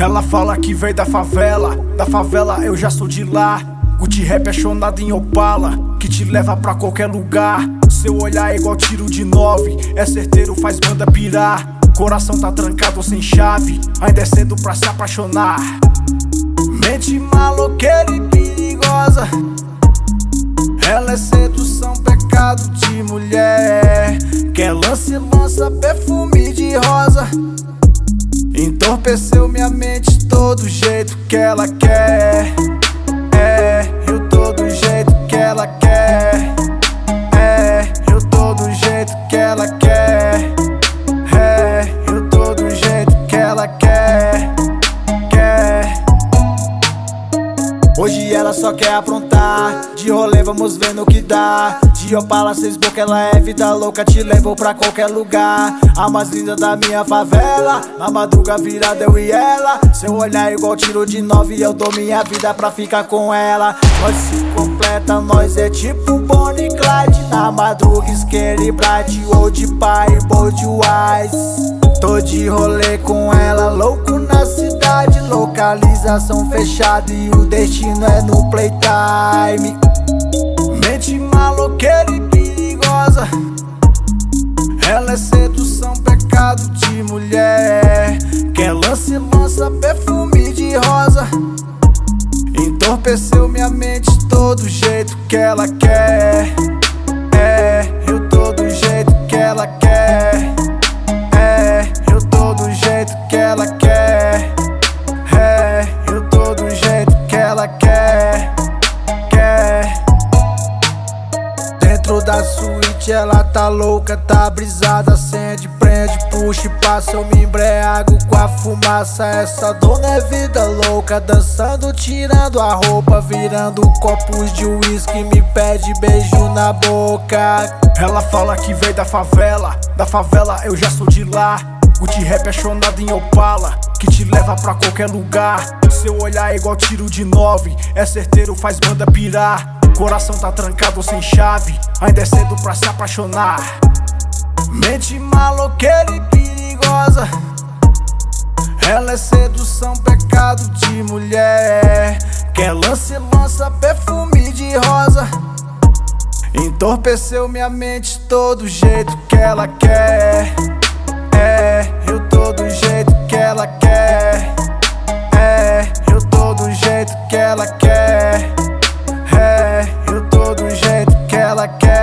Ela fala que veio da favela, da favela eu já sou de lá. Gucci rap é chonado em Opala, que te leva pra qualquer lugar. Seu olhar é igual tiro de nove, é certeiro, faz banda pirar. Coração tá trancado sem chave, ainda é cedo pra se apaixonar. Mente maloqueira e perigosa. Ela é sedução, pecado de mulher. Quer lance, lança perfume de rosa. Entorpeceu minha mente todo jeito que ela quer. Hoje ela só quer aprontar. De rolê vamos ver no que dá. De Opala, seis boca, ela é vida louca. Te levo pra qualquer lugar. A mais linda da minha favela. Na madruga virada eu e ela. Seu olhar é igual tiro de nove. Eu dou minha vida pra ficar com ela. Nós se completa, nós é tipo Bonnie Clyde. Na madruga, esquerda e bright. Ou de pai, bold wise. Tô de rolê com ela. Localização fechada e o destino é no playtime. Mente maloqueira e perigosa. Ela é sedução, pecado de mulher. Quer lance, lança perfume de rosa. Entorpeceu minha mente todo jeito que ela quer. Dentro da suíte ela tá louca, tá brisada, acende, prende, puxa e passa. Eu me embriago com a fumaça. Essa dona é vida louca, dançando, tirando a roupa, virando copos de uísque. Me pede beijo na boca. Ela fala que veio da favela, da favela eu já sou de lá. Gucci rap é chonado em Opala, que te leva pra qualquer lugar. Seu olhar é igual tiro de nove, é certeiro, faz banda pirar. Coração tá trancado sem chave, ainda é cedo pra se apaixonar. Mente maloqueira e perigosa. Ela é sedução, pecado de mulher. Quer lance, lança perfume de rosa. Entorpeceu minha mente todo jeito que ela quer. É, eu tô do jeito que ela quer. all I care